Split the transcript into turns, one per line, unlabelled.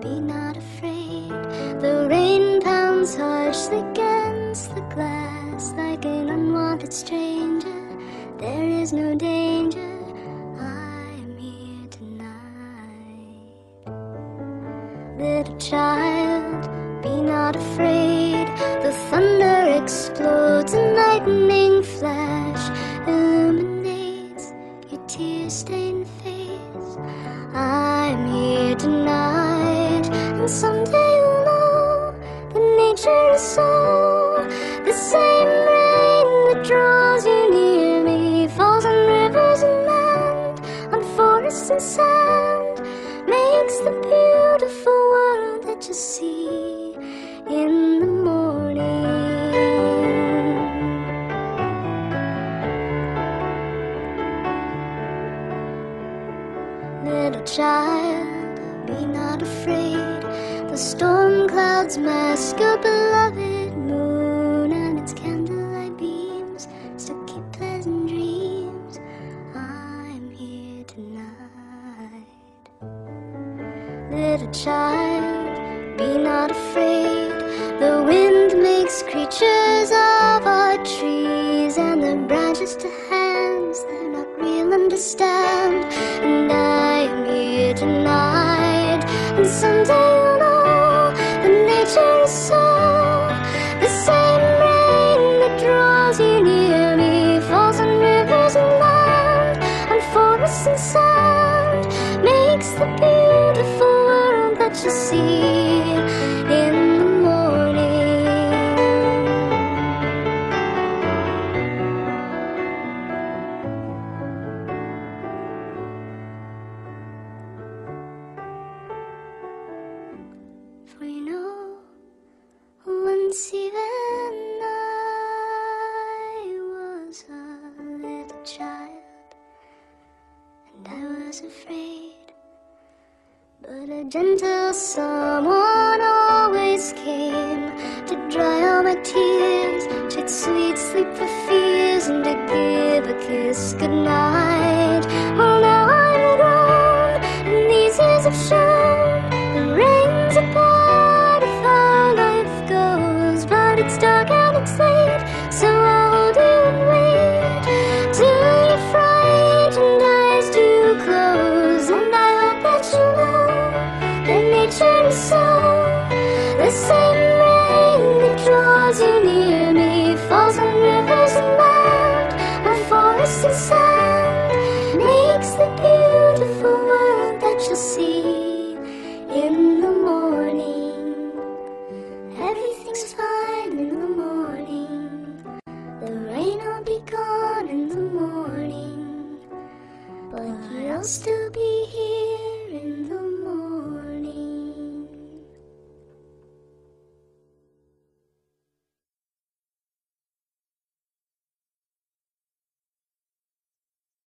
be not afraid. The rain pounds harshly against the glass like an unwanted stranger. There is no danger. I am here tonight. Little child, be not afraid. The thunder explodes and lightning flash someday you'll know that nature is so. The same rain that draws you near me falls on rivers and land, on forests and sand, makes the beautiful world that you see in the morning. Little child, be not afraid. The storm clouds mask your beloved moon and its candlelight beams still keep pleasant dreams. I'm here tonight. Little child, be not afraid. The wind makes creatures of our trees, and the branches to someday was afraid. But a gentle someone always came to dry all my tears, shed sweet sleep for fears, and to give a kiss goodnight. Well, now I'm grown, and these years have shown the rain's a part of how life goes, but it's dark so. The same rain that draws you near me falls on rivers and land, on forests and sand, makes the beautiful world that you'll see in the morning. Everything's fine in the morning. The rain will be gone in the morning. But you'll still be here in the